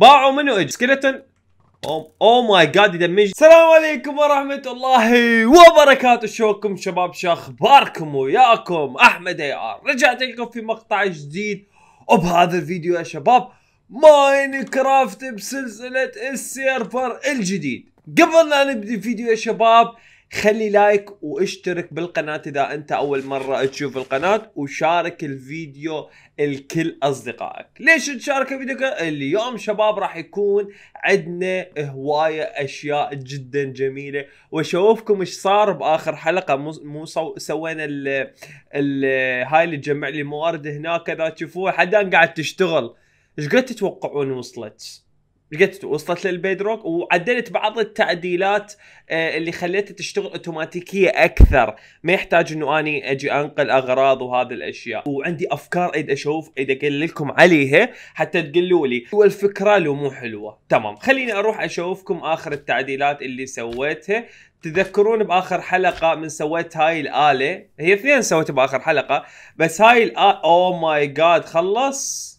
باعوا منو اج skeleton. Oh my God يدمج السلام عليكم ورحمة الله وبركاته. شوكم شباب شو أخباركم؟ وياكم أحمد اي ار رجعت لكم في مقطع جديد. وبهذا الفيديو يا شباب ماين كرافت بسلسلة السيرفر الجديد. قبل لا نبدي الفيديو يا شباب خلي لايك واشترك بالقناة إذا أنت أول مرة تشوف القناة وشارك الفيديو الكل أصدقائك. ليش تشارك الفيديو؟ اليوم شباب راح يكون عندنا هواية أشياء جدا جميلة. وأشوفكم إيش صار بآخر حلقة. مو, مو سو سوينا ال ال هاي اللي تجمع لي موارد هناك إذا تشوفوها حدا قاعد تشتغل. إيش قد تتوقعون وصلت؟ لقيت وصلت للبيدروك وعدلت بعض التعديلات آه، اللي خليتها تشتغل أوتوماتيكية أكثر. ما يحتاج إنه أني أجي أنقل أغراض وهذه الأشياء. وعندي أفكار اريد أشوف اريد أقول لكم عليها حتى تقولوا لي. والفكرة لو مو حلوة. تمام. خليني أروح أشوفكم آخر التعديلات اللي سويتها. تذكرون بآخر حلقة من سويت هاي الآلة؟ هي اثنين سويتها بآخر حلقة بس هاي الاله oh my God خلص؟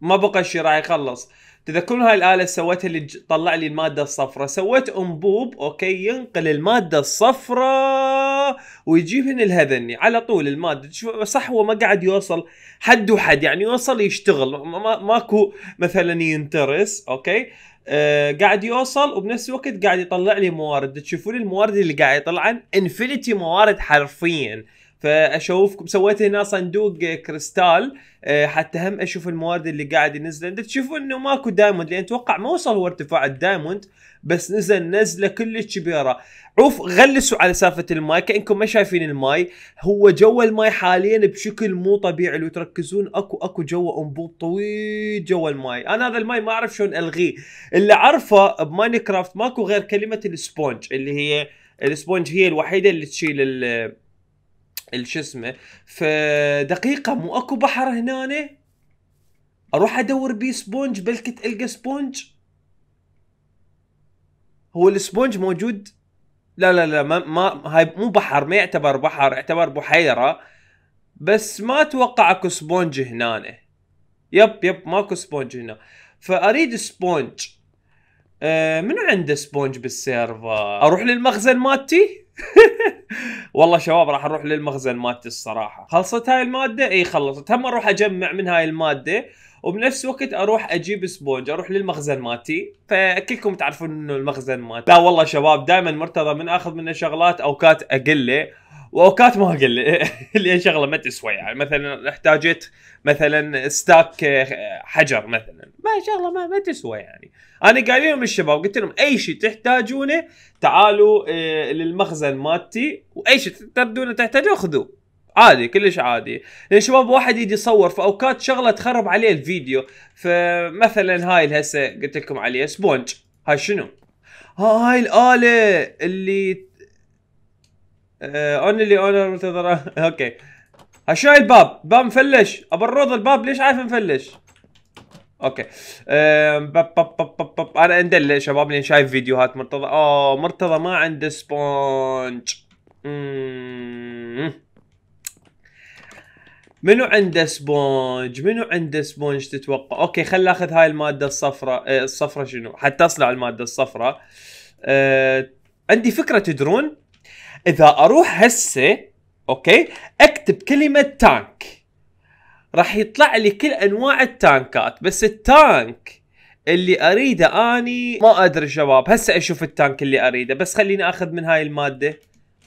ما بقى راح يخلص. تذكرون هاي الآلة سويتها اللي طلع لي المادة الصفراء. سويت أنبوب أوكي ينقل المادة الصفراء ويجيبهن الهذني. على طول المادة صح هو ما قاعد يوصل حد وحد يعني يوصل يشتغل. ما ماكو مثلا ينترس أوكي؟ آه قاعد يوصل وبنفس الوقت قاعد يطلع لي موارد. تشوفون الموارد اللي قاعد يطلع؟ infinity موارد حرفيا. فاشوفكم سويت هنا صندوق كريستال آه، حتى هم أشوف الموارد اللي قاعد ينزل أنت تشوفوا إنه ماكو diamond لأن أتوقع ما وصل هو ارتفاع ال diamond بس نزل نزلة كلش كبيرة. عوف غلسوا على سالفة الماي كأنكم ما شايفين الماي. هو جو الماي حاليا بشكل مو طبيعي. لو تركزون أكو أكو جو أنبوب طويل جو الماي. أنا هذا الماي ما أعرف شلون ألغيه. اللي أعرفه بماينكرافت ماكو غير كلمة ال sponge اللي هي ال sponge هي الوحيدة اللي تشيل الشو اسمه فدقيقة مو أكو بحر هنا أروح أدور بيه sponge بلكي ألقى sponge. هو ال sponge موجود؟ لا لا لا ما, ما هاي مو بحر ما يعتبر بحر يعتبر بحيرة. بس ما أتوقع أكو sponge هنا yep yep ماكو sponge هنا. فأريد sponge. أه منو عنده sponge بال server؟ أروح للمخزن مالتي؟ والله شباب راح أروح للمخزن مالتي الصراحة. خلصت هاي المادة؟ إي خلصت. هم أروح أجمع من هاي المادة. وبنفس الوقت أروح أجيب sponge أروح للمخزن مالتي. فكلكم تعرفون إنه المخزن مالتي لا والله شباب دائما مرتضى من آخذ منه شغلات أوقات أقلة وأوقات ما أقول اللي شغلة ما تسوى يعني. مثلا احتاجت مثلا stack آه، حجر مثلا. ما شغلة ما, ما تسوى يعني. أنا قايل لهم الشباب قلت لهم أي شيء تحتاجونه تعالوا آه، للمخزن مالتي وأي شيء تردونه تحتاجوه خذوه. عادي كلش عادي. لأن شباب واحد يجي يصور في أوقات شغلة تخرب عليه الفيديو. فمثلا هاي الهسة قلت لكم عليها sponge. هاي شنو؟ هاي الآلة اللي only owner منتظره okay. هشاي الباب. باب مفلش. ابرد الباب. ليش عارف مفلش؟ okay. أنا اندل شباب لين شايف فيديوهات مرتضى. اوه مرتضى ما عنده sponge. منو عنده sponge؟ منو عنده sponge تتوقع؟ okay خل اخذ هاي المادة الصفراء آه، الصفراء شنو؟ حتى اصنع المادة الصفراء أه عندي فكرة تدرون؟ إذا أروح هسه okay أكتب كلمة tank راح يطلع لي كل أنواع التانكات بس ال tank اللي أريده أني ما أدري شباب. هسه أشوف ال tank اللي أريده بس خليني أخذ من هاي المادة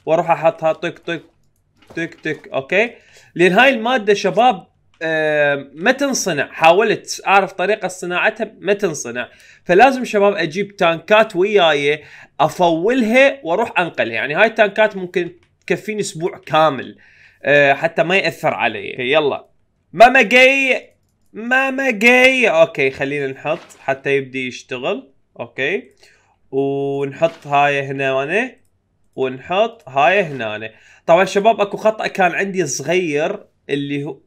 وأروح أحطها. طق طق تك تك okay. لأن هاي المادة شباب آه ما تنصنع. حاولت أعرف طريقة صناعتها ما تنصنع. فلازم شباب أجيب تانكات وياي أفولها وأروح أنقلها. يعني هاي التانكات ممكن تكفيني أسبوع كامل أه حتى ما يأثر علي. يلا. ماما جاي ماما جاي okay خلينا نحط حتى يبدي يشتغل. okay. ونحط هاي هنا ونحط هاي هنا طبعا شباب أكو خطأ كان عندي صغير اللي هو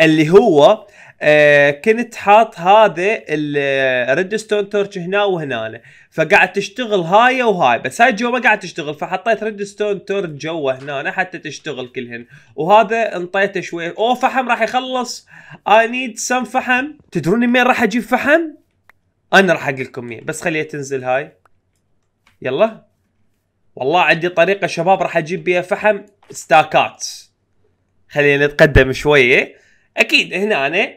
اللي هو آه كنت حاط هذا ال redstone torch هنا وهنا فقاعد تشتغل هاي وهاي. بس هاي جوا ما قاعد تشتغل فحطيت redstone torch جوا هنا حتى تشتغل كلهن. وهذا انطيته شوي. أوه فحم راح يخلص. اي نيد سم فحم. تدرون من راح أجيب فحم؟ أنا راح أقول لكم مين بس خليها تنزل هاي. يلا. والله عندي طريقة شباب راح أجيب بيها فحم ستاكات. خلينا نتقدم شوية أكيد هنا أنا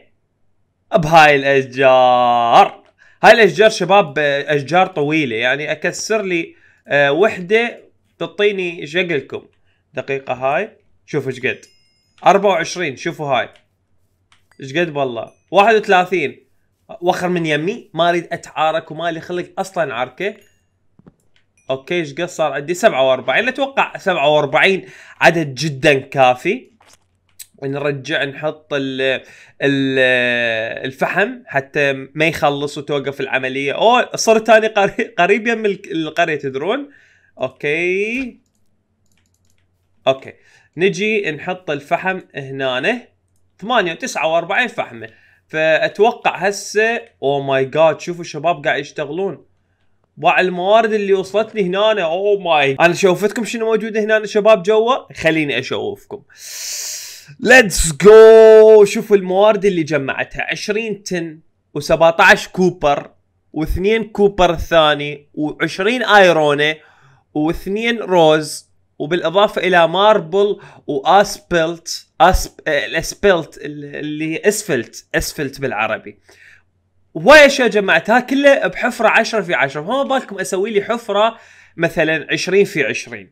بهاي الأشجار. هاي الأشجار شباب أشجار طويلة. يعني أكسر لي أه وحدة تعطيني إيش لكم دقيقة هاي. شوفوا إيش قد. 24 شوفوا هاي. إيش قد والله 31 وخر من يمي. ما أريد أتعارك وما لي خلق أصلا عركه okay إيش قد صار عندي 47 أتوقع 47 عدد جدا كافي. نرجع نحط ال ال الفحم حتى ما يخلص وتوقف العملية. اوه صرت ثاني قريب يم القرية تدرون؟ okay. okay. نجي نحط الفحم هنا. 8 و49 فحمه فأتوقع هسه oh my god شوفوا الشباب قاعد يشتغلون. باع الموارد اللي وصلتني هنا oh my أنا شوفتكم شنو موجود هنا شباب جوا؟ خليني أشوفكم. let's go شوفوا الموارد اللي جمعتها. 20 tin و17 copper واثنين copper الثاني و20 آيرونة واثنين روز وبالإضافة إلى marble وأسبلت. أسب... الأسبلت اللي هي أسفلت. أسفلت بالعربي. وهاي أشياء جمعتها كلها بحفرة 10 في 10 فما بالكم أسوي لي حفرة مثلا 20 في 20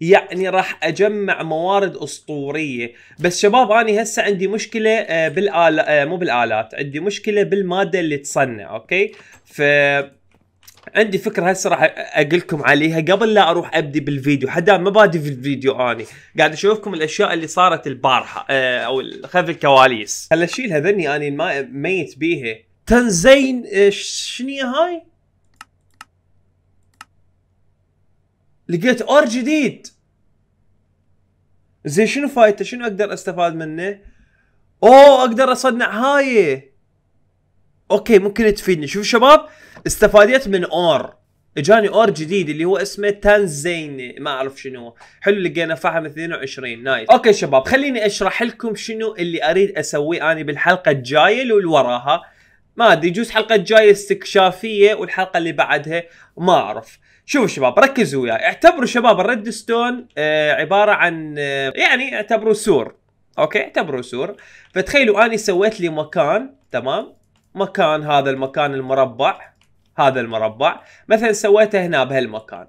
يعني راح أجمع موارد أسطورية. بس شباب اني هسه عندي مشكلة آه، بالآلات آه، مو بالآلات عندي مشكلة بالمادة اللي تصنع okay؟ ف عندي فكرة هسه راح أقول لكم عليها قبل لا أروح أبدي بالفيديو. حدا ما بادي في الفيديو اني قاعد أشوفكم الأشياء اللي صارت البارحة آه، أو خلف الكواليس. هلا اشيل هذني اني ميت بيها. تنزين شنو هاي؟ لقيت ore جديد. زين شنو فايته شنو أقدر أستفاد منه؟ أوه أقدر أصنع هاي. okay ممكن تفيدني. شوف شباب استفاديت من ore. إجاني ore جديد اللي هو اسمه تانزيني ما أعرف شنو حلو لقينا فحم 22 nice. okay شباب خليني أشرح لكم شنو اللي أريد أسويه اني بالحلقة الجاية اللي وراها ما أدري يجوز حلقة جاية استكشافية والحلقة اللي بعدها ما أعرف. شوفوا شباب ركزوا وياي. اعتبروا شباب ال redstone آه عبارة عن آه يعني اعتبروا سور. okay؟ اعتبروا سور. فتخيلوا أني سويت لي مكان تمام؟ مكان هذا المكان المربع هذا المربع. مثلا سويته هنا بهالمكان.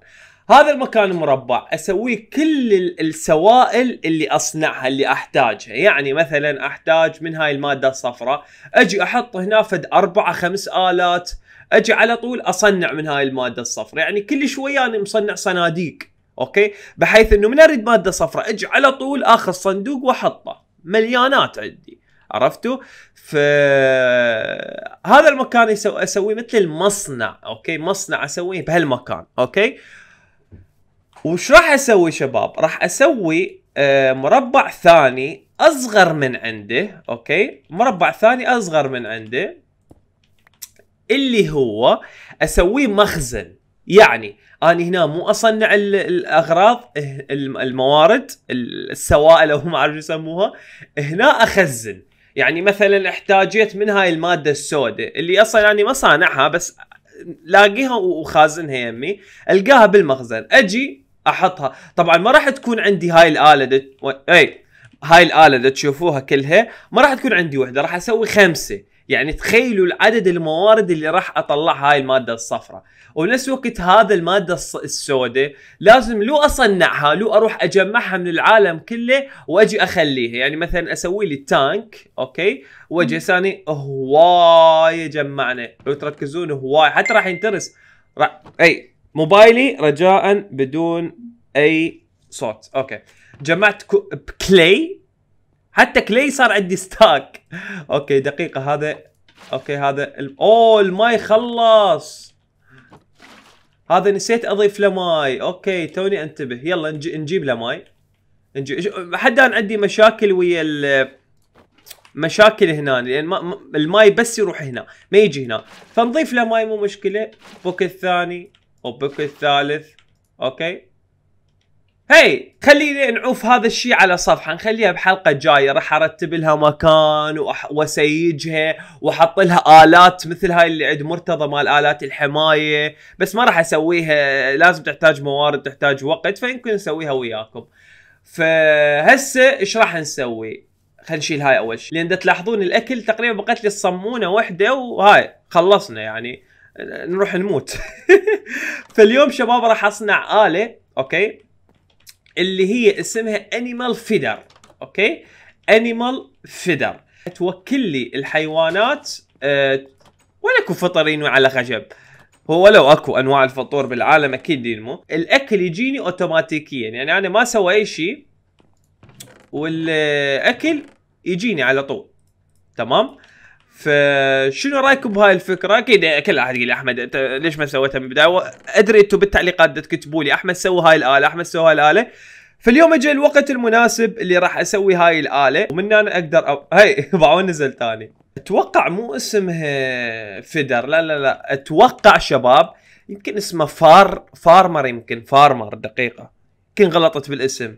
هذا المكان المربع أسويه كل السوائل اللي أصنعها اللي أحتاجها. يعني مثلا أحتاج من هاي المادة الصفراء أجي أحط هنا فد أربعة خمس آلات. أجي على طول أصنع من هاي المادة الصفراء يعني كل شوية أنا مصنع صناديق okay؟ بحيث إنه من أريد مادة صفراء أجي على طول آخذ صندوق وأحطه. مليانات عندي عرفتوا؟ ف هذا المكان أسويه مثل المصنع okay؟ مصنع أسويه بهالمكان okay؟ وش راح أسوي شباب؟ راح أسوي آه مربع ثاني أصغر من عنده okay؟ مربع ثاني أصغر من عنده اللي هو أسويه مخزن. يعني أنا هنا مو أصنع الأغراض الموارد السوائل أو ما أعرف يسموها هنا أخزن. يعني مثلا احتاجيت من هاي المادة السوداء اللي أصلا يعني ما صانعها بس لاقيها وخازنها يمي ألقاها بالمخزن. أجي أحطها. طبعا ما راح تكون عندي هاي الآلة اي هاي الآلة تشوفوها كلها ما راح تكون عندي وحدة راح أسوي خمسة. يعني تخيلوا العدد الموارد اللي راح اطلعها هاي المادة الصفراء. ونفس الوقت هذا المادة السوداء لازم لو أصنعها لو أروح أجمعها من العالم كله وأجي أخليها. يعني مثلا أسوي لي tank okay؟ واجي ثاني هواي جمعنا. لو تركزون هواي حتى راح ينترس. راح اي موبايلي رجاء بدون أي صوت. okay. جمعت بكلي. حتى كلي صار عندي stack okay دقيقة هذا okay هذا ال... أوه الماي خلص. هذا نسيت أضيف له ماي. okay توني أنتبه. يلا نجي... نجيب له ماي. نجيب حتى أنا عندي مشاكل ويا ال... مشاكل هنا لأن ما... الماي بس يروح هنا ما يجي هنا. فنضيف له ماي مو مشكلة. بوك الثاني وبوك الثالث أوكي هي خليني نعوف هذا الشيء على صفحة نخليها بحلقة جاية راح أرتب لها مكان وأح- وأسيجها وأحط لها آلات مثل هاي اللي عند مرتضى مال آلات الحماية بس ما راح أسويها لازم تحتاج موارد تحتاج وقت فيمكن نسويها وياكم. فهسه إيش راح نسوي؟ خلينا نشيل هاي أول شيء لأن تلاحظون الأكل تقريبا بقت لي الصمونة واحدة وهاي خلصنا يعني. نروح نموت. فاليوم شباب راح أصنع آلة okay؟ اللي هي اسمها animal feeder okay؟ animal feeder توكل لي الحيوانات أه ولا فطر ينوي على خشب. هو لو أكو أنواع الفطور بالعالم أكيد ينمو. الأكل يجيني اوتوماتيكيا. يعني أنا ما أسوي أي شيء والأكل يجيني على طول. تمام؟ فشنو رأيكم بهاي الفكرة؟ أكيد كل أحد يقول لي أحمد أنت ليش ما سويتها من البداية؟ أدري أنتم بالتعليقات تكتبوا لي أحمد سوى هاي الآلة، أحمد سوى هاي الآلة. فاليوم اجى الوقت المناسب اللي راح أسوي هاي الآلة ومن هنا أقدر أو... هي بعون نزل ثاني. أتوقع مو اسمها feeder لا لا لا أتوقع شباب يمكن اسمه far farmer يمكن farmer دقيقة يمكن غلطت بالاسم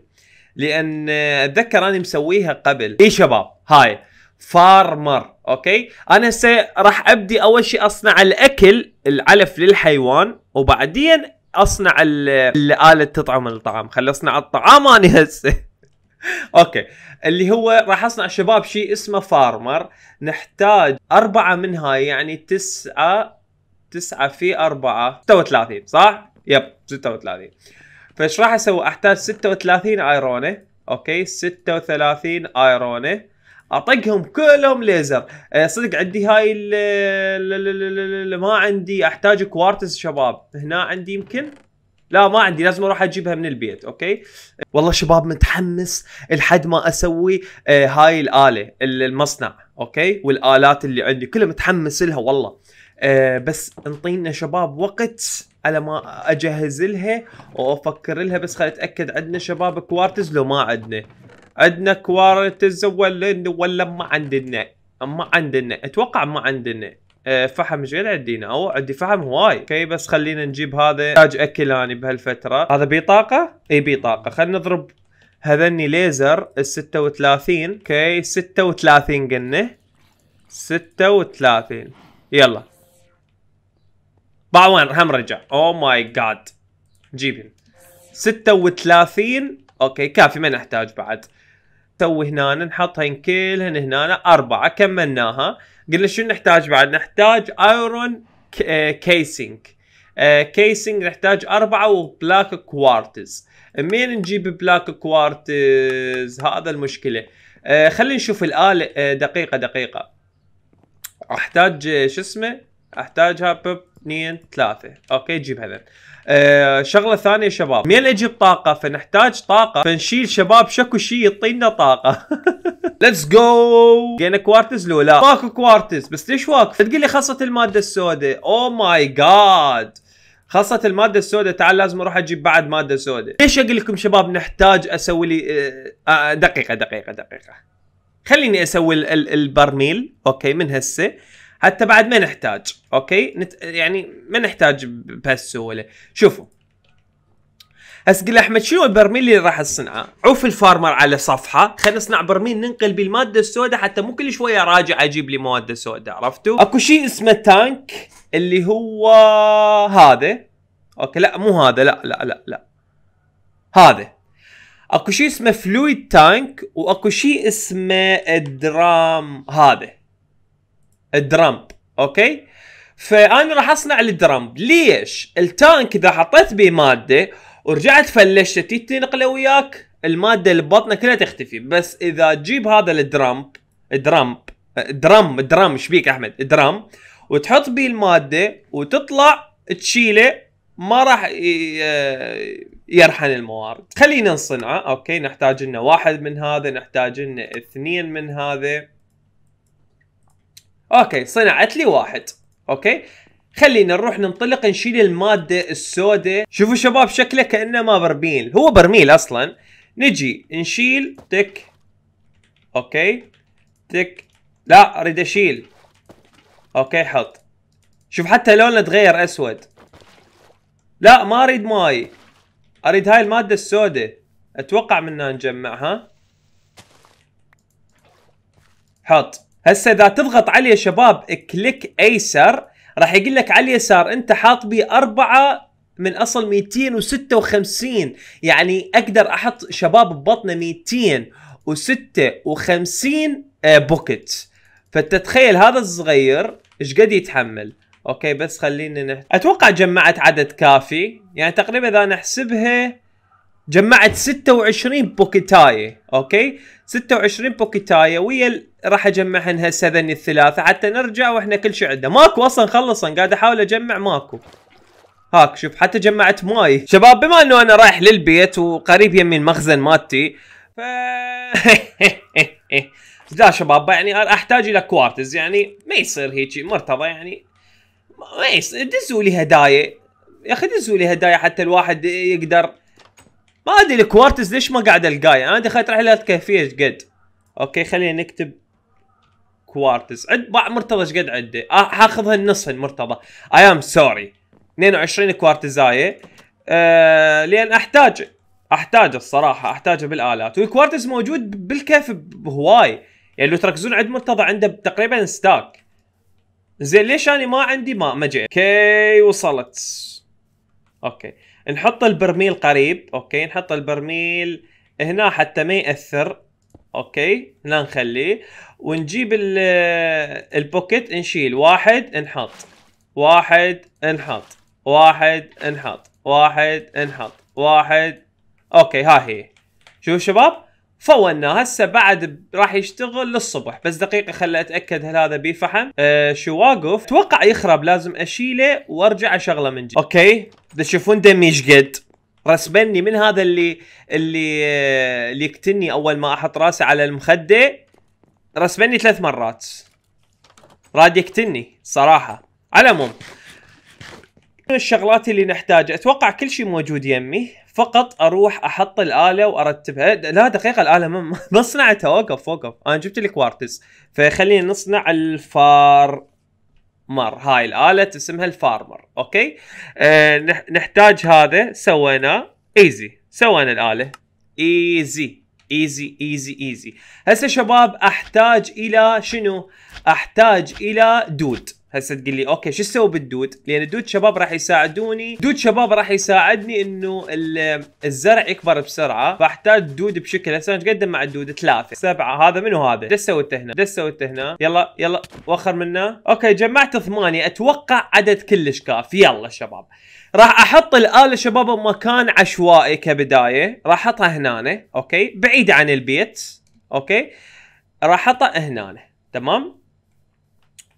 لأن أتذكر أني مسويها قبل اي شباب هاي farmer okay؟ أنا هسه راح أبدي أول شيء أصنع الأكل العلف للحيوان وبعدين أصنع ال- الآلة تطعم الطعام. خلي أصنع الطعام أنا هسه. okay. اللي هو راح أصنع شباب شيء اسمه farmer. نحتاج أربعة من هاي يعني تسعة تسعة في أربعة. 36 صح؟ yep 36 فايش راح أسوي؟ أحتاج 36 iron ة. okay؟ 36 iron ة. أطقهم كلهم ليزر. أه صدق عندي هاي ما عندي أحتاج كوارتز شباب. هنا عندي يمكن؟ لا ما عندي. لازم أروح أجيبها من البيت okay؟ والله شباب متحمس لحد ما أسوي آه هاي الآلة ال- المصنع okay؟ والآلات اللي عندي. كلها متحمس لها والله. آه بس انطينا شباب وقت على ما أجهز لها وأفكر لها. بس خليني أتأكد عندنا شباب كوارتز لو ما عندنا. عندنا كوارتز ولا ولا ما عندنا؟ ما عندنا. أتوقع ما عندنا. آه، فحم إيش قد أو عندي فحم هواي. أوكي بس خلينا نجيب هذا. تاج أكل اني بهالفترة. هذا بطاقه اي بطاقه خلينا نضرب هذني ليزر ال 36 أوكي 36 قلنا. 36 يلا. باوين هم رجع. أو ماي جاد جيبهم 36 أوكي كافي ما نحتاج بعد. نسوي هنا نحطها كلهن هنا أربعة كملناها. قلنا شو نحتاج بعد؟ نحتاج ايرون كيسنج كيسنج نحتاج أربعة وبلاك كوارتز منين نجيب بلاك كوارتز هذا المشكلة. آه، خلينا نشوف الآلة. آه، دقيقة دقيقة. أحتاج آه، شو اسمه؟ أحتاجها بب اثنين ثلاثة. أوكي جيب هذا. آه شغلة ثانية شباب. مين أجيب طاقة فنحتاج طاقة. فنشيل شباب شكو شيء يعطينا طاقة. ليتس جو جينا كوارتز لو لا ماكو كوارتز. بس ليش واقف؟ تقول لي خاصة المادة السوداء. أو ماي جاد خاصة المادة السوداء. تعال لازم أروح أجيب بعد مادة سوداء. ليش أقول لكم شباب نحتاج أسوي لي آه آه دقيقة دقيقة دقيقة. خليني أسوي ال- ال- البرميل. okay من هسه. حتى بعد ما نحتاج okay؟ نت... يعني ما نحتاج بهالسهولة. شوفوا. هسه أحمد شنو البرميل اللي راح اصنعه؟ عوف ال farmer على صفحة. خلينا نصنع برميل ننقل بالماده السوداء حتى مو كل شوية راجع أجيب لي مواد سوداء عرفتوا؟ أكو شيء اسمه tank اللي هو هذا. okay لا مو هذا لا لا لا لا. هذا. أكو شيء اسمه fluid tank وأكو شيء اسمه ال drum هذا. ال drum okay؟ فأنا راح أصنع ال drum. ليش؟ ال tank إذا حطيت به مادة ورجعت فلشت تنقله وياك. المادة اللي ببطنه كلها تختفي. بس إذا تجيب هذا ال drum drum drum drum إيش بيك أحمد؟ drum وتحط به المادة وتطلع تشيله ما راح يرحن الموارد. خلينا نصنعه okay؟ نحتاج لنا واحد من هذا نحتاج لنا اثنين من هذا. okay صنعت لي واحد. okay؟ خلينا نروح ننطلق نشيل المادة السوداء. شوفوا شباب شكله كأنه ما برميل. هو برميل أصلا. نجي نشيل تك. okay؟ تك. لا أريد أشيل. okay حط. شوف حتى لونه تغير أسود. لا ما أريد ماي. أريد هاي المادة السوداء. أتوقع منها نجمعها حط. هسه إذا تضغط عليه شباب click أيسر راح يقول لك على اليسار أنت حاط بي أربعة من أصل 256 يعني أقدر أحط شباب ببطنه 256 آه، bucket فتتخيل هذا الصغير إيش قد يتحمل؟ okay بس خليني نح... أتوقع جمعت عدد كافي. يعني تقريبا إذا نحسبها جمعت 26 بوكيتاية okay؟ 26 بوكيتاية ويا. راح اجمعهن هسه ذني الثلاثة حتى نرجع وإحنا كل شيء عندنا. ماكو أصلا خلصا قاعد أحاول أجمع ماكو. هاك شوف حتى جمعت ماي. شباب بما إنه أنا رايح للبيت وقريب يمي المخزن مالتي ف لا شباب يعني أحتاج إلى كوارتز يعني ما يصير هيك مرتضى يعني ما يصير دزوا لي هدايا. يا أخي دزوا لي هدايا حتى الواحد يقدر ما أدري الكوارتز ليش ما قاعد القاي أنا دخلت رحلات كيفية إيش قد. okay خلينا نكتب كوارتز. عد باع مرتضى إيش قد عنده حاخذها النص مرتضى I'm sorry 22 كوارتزايه آه لأن احتاج احتاجه الصراحة احتاجه بالآلات. والكوارتز موجود بال cave بهواي. يعني لو تركزون عند مرتضى عنده تقريبا stack زين ليش أنا ما عندي ما ما okay وصلت. okay. نحط البرميل قريب okay؟ نحط البرميل هنا حتى ما يأثر okay؟ هنا نخليه. ونجيب ال bucket نشيل. واحد نحط واحد نحط واحد نحط واحد نحط واحد. أوكي ها هي. شوف شباب فولنا هسه بعد راح يشتغل للصبح. بس دقيقة خلي أتأكد هل هذا بيه فحم أه شو واقف؟ أتوقع يخرب لازم أشيله وأرجع أشغله من جديد. okay. تشوفون دمي قد؟ رسبني من هذا اللي اللي آه، اللي يقتلني أول ما أحط راسي على المخدة. رسبني ثلاث مرات. راد يقتلني صراحة. على العموم الشغلات اللي نحتاجها. أتوقع كل شيء موجود يمي. فقط أروح أحط الآلة وأرتبها. لا دقيقة الآلة ما صنعتها. وقف وقف. أنا جبت لك كوارتز فخلينا نصنع ال farmer. هاي الآلة اسمها ال farmer okay؟ آه نحتاج هذا. سويناه easy. سوينا الآلة. easy. easy easy easy. هسه شباب أحتاج إلى شنو؟ أحتاج إلى دود. هسه تقول لي okay شو أسوي بالدود؟ لأن الدود شباب راح يساعدوني، دود شباب راح يساعدني إنه الزرع يكبر بسرعة، فأحتاج دود بشكل هسه قدم مع الدود؟ ثلاثة، سبعة، هذا منو هذا؟ إيش سويت هنا؟ إيش سويت هنا؟ يلا يلا وخر منه، okay جمعت ثمانية، أتوقع عدد كلش كافي، يلا شباب. راح أحط الآلة شباب بمكان عشوائي كبداية، راح أحطها هنا، okay؟ بعيده عن البيت، okay؟ راح أحطها هنا، تمام؟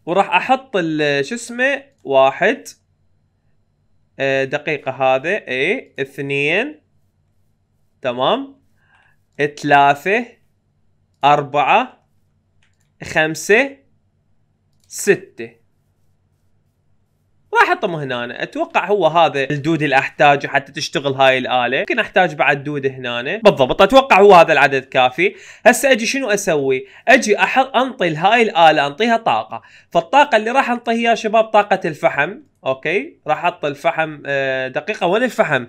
وراح أحط شو اسمه؟ واحد. آه، دقيقة هذا اي اثنين. تمام. ثلاثة. أربعة. خمسة. ستة. راح احطهم هنا أتوقع هو هذا الدود اللي احتاجه حتى تشتغل هاي الآلة. ممكن أحتاج بعد دود هنا بالضبط. أتوقع هو هذا العدد كافي. هسه أجي شنو أسوي؟ أجي أحط أنطي لهاي الآلة أنطيها طاقة. فالطاقة اللي راح انطيها يا شباب طاقة الفحم. okay؟ راح أحط الفحم آه، دقيقة وين الفحم؟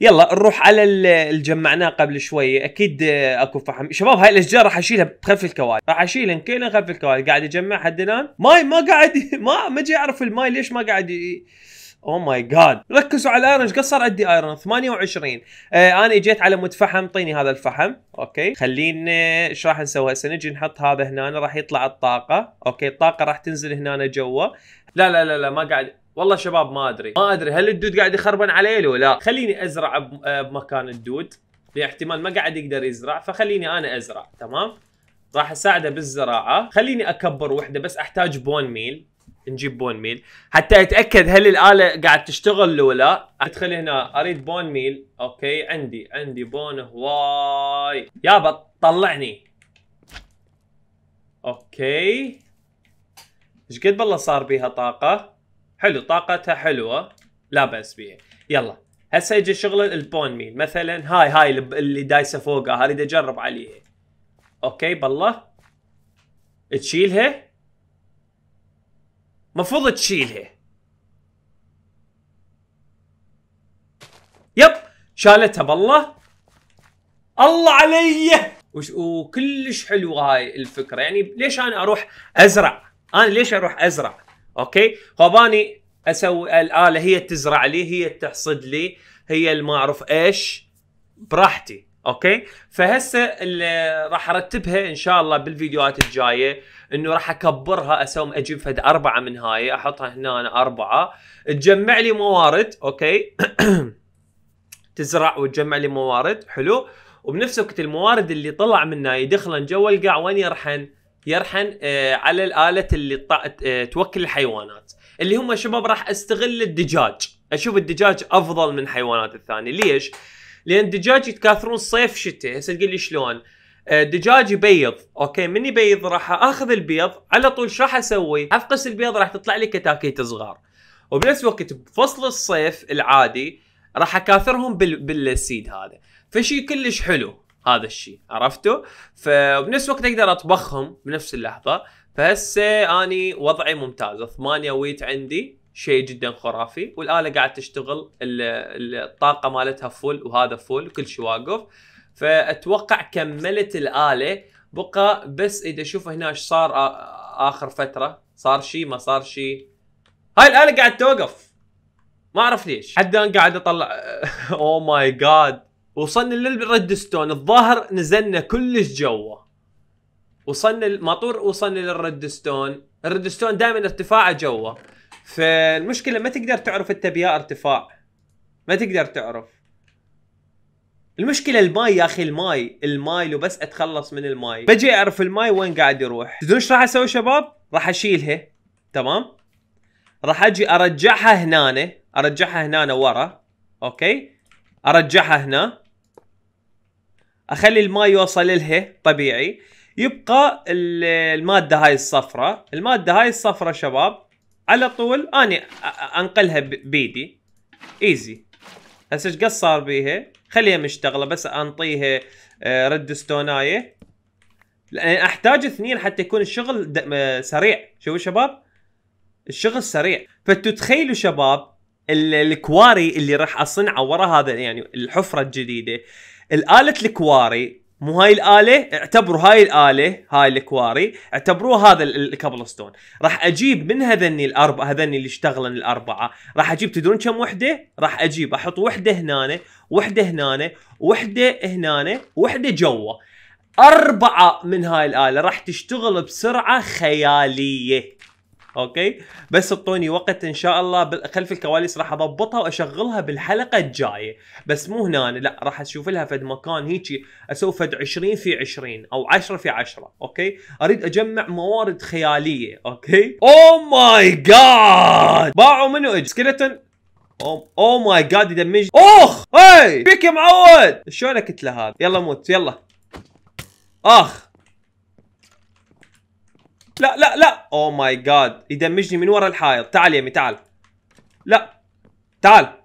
يلا نروح على اللي جمعناه قبل شوي. أكيد أكو فحم. شباب هاي الأشجار راح أشيلها بخلف الكوارث. راح أشيلها كلها خلف الكوارث. قاعد يجمع حد الان ماي ما قاعد ما ما جاي اعرف الماي ليش ما قاعد ي... oh my God ركزوا على ال iron إيش قصر عندي iron 28 آه أنا اجيت على مود فحم. اعطيني هذا الفحم. okay. خلينا إيش راح نسوي هسه؟ نجي نحط هذا هنا. راح يطلع الطاقة. okay. الطاقة راح تنزل هنا جوا. لا لا لا لا ما قاعد. والله شباب ما أدري. ما أدري. هل الدود قاعد يخربن علي لو لا خليني أزرع بمكان الدود. احتمال ما قاعد يقدر يزرع فخليني أنا أزرع. تمام؟ راح أساعده بالزراعة. خليني أكبر وحدة بس أحتاج bone meal. نجيب bone meal. حتى أتأكد هل الآلة قاعد تشتغل لو لا. ادخل هنا. أريد bone meal. okay. عندي عندي bone هواي. يابا طلعني. okay. إيش قد بالله صار بيها طاقة؟ حلو طاقتها حلوة. لا بأس بيها. يلا. هسه يجي شغل ال bone meal مثلا هاي هاي اللي دايسة فوقها اريد اجرب عليها okay بالله. تشيلها. مفروض تشيلها. yep. شالتها بالله. الله علي. وكلش حلوة هاي الفكرة. يعني ليش أنا أروح أزرع؟ أنا ليش أروح أزرع؟ okay؟ خليني أسوي الاله هي تزرع لي هي تحصد لي هي اللي ما اعرف إيش؟ براحتي okay؟ فهسه اللي راح أرتبها إن شاء الله بالفيديوهات الجاية إنه راح أكبرها أسوي أجيب فد أربعة من هاي أحطها هنا أنا أربعة. تجمع لي موارد okay؟ تزرع وتجمع لي موارد حلو؟ وبنفس الوقت الموارد اللي طلع منها يدخلن جوا القاع وين يرحن؟ يرحن آه على الآلة اللي. آه توكل الحيوانات اللي هم شباب راح أستغل الدجاج أشوف الدجاج أفضل من حيوانات الثانية ليش؟ لأن الدجاج يتكاثرون صيف شتاء هسه تقول لي شلون؟ الدجاج يبيض okay من يبيض راح أخذ البيض على طول شو راح أسوي؟ أفقس البيض راح تطلع لي كتاكيت صغار وبنفس الوقت بفصل الصيف العادي راح أكاثرهم بال... بال seed هذا فشي كلش حلو هذا الشيء عرفتوا؟ فبنفس الوقت أقدر أطبخهم بنفس اللحظة. فهسه أني وضعي ممتاز ثمانية wheat عندي شيء جدا خرافي والآلة قاعد تشتغل الطاقة مالتها full وهذا full وكل شيء واقف. فأتوقع كملت الآلة بقى بس إذا أشوف هنا إيش صار آخر فترة صار شيء ما صار شيء. هاي الآلة قاعد توقف. ما أعرف ليش. حتى أنا قاعد أطلع اوه ماي جاد وصلنا للردستون الظاهر نزلنا كلش جوا وصلنا الماطور وصلنا للردستون الردستون دائما ارتفاعه جوا فالمشكلة ما تقدر تعرف انت بيا ارتفاع. ما تقدر تعرف. المشكلة الماي يا أخي الماي الماي لو بس أتخلص من الماي. بجي أعرف الماي وين قاعد يروح. تدرون إيش راح أسوي شباب؟ راح أشيلها. تمام؟ راح أجي أرجعها هنا أرجعها هنا ورا. okay؟ أرجعها هنا. أخلي الماء يوصل لها طبيعي. يبقى المادة هاي الصفراء المادة هاي الصفراء شباب على طول أني أنقلها بيدي. easy هسه إيش قد صار بيها؟ خليها مشتغلة بس أنطيها آه، redstone ايه لأن أحتاج اثنين حتى يكون الشغل سريع. شوفوا شباب. الشغل سريع. فتتخيلوا شباب ال quarry اللي راح أصنعه ورا هذا يعني الحفرة الجديدة. الآلة ال quarry مو هاي الآلة اعتبروا هاي الآلة هاي ال quarry اعتبروها هذا ال cobblestone. راح أجيب من هذني الاربعه هذني اللي اشتغلن الأربعة راح أجيب تدرون كم وحدة؟ راح أجيب أحط وحدة هنا وحدة هنا وحدة هنا وحدة جوا أربعة من هاي الآلة راح تشتغل بسرعة خيالية. okay؟ بس أعطوني وقت إن شاء الله خلف الكواليس راح أضبطها وأشغلها بالحلقة الجاية. بس مو هنا لا راح أشوف لها فد مكان هيجي أسوي فد 20 في 20 أو 10 في 10 okay؟ أريد أجمع موارد خيالية okay؟ oh my god باعوا منو إجا؟ skeleton؟ oh my god يدمج اخ هاي! فيك يا معود! شلونك كتله هذا يلا موت يلا. أخ! لا لا لا. oh my god يدمجني من ورا الحائط. تعال يمي تعال. لا. تعال.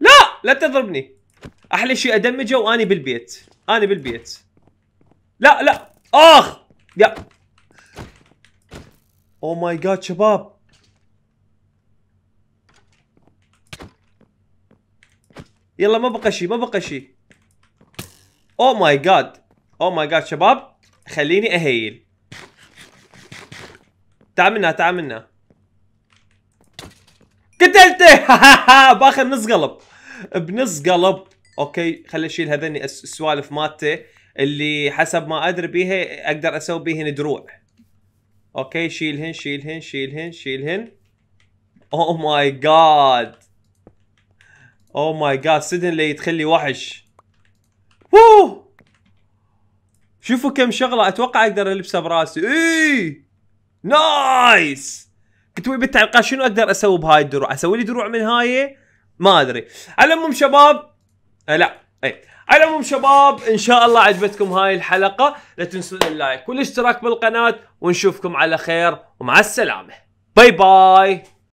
لا. لا تضربني. أحلى شيء أدمجه وأني بالبيت. أني بالبيت. لا لا. آخ. يا. oh my god شباب. يلا ما بقى شيء ما بقى شيء. oh my god oh my god شباب. خليني أهيل. تعال منا تعال منا قتلته! بآخر نص قلب. بنص قلب. okay خلي أشيل هذني السوالف مالته اللي حسب ما أدري بيها أقدر أسوي بيهن دروع. أوكي شيلهن شيلهن شيلهن شيلهن. oh my god oh my god سدن لي يدخل لي وحش. ووه شوفوا كم شغلة أتوقع أقدر ألبسها براسي. اي nice! كنت بالتعليقات شنو أقدر أسوي بهاي الدروع؟ أسوي لي دروع من هاي؟ ما أدري. على العموم شباب أه لا اي على العموم شباب إن شاء الله عجبتكم هاي الحلقة. لا تنسون ال like والاشتراك بالقناة ونشوفكم على خير ومع السلامة. bye bye!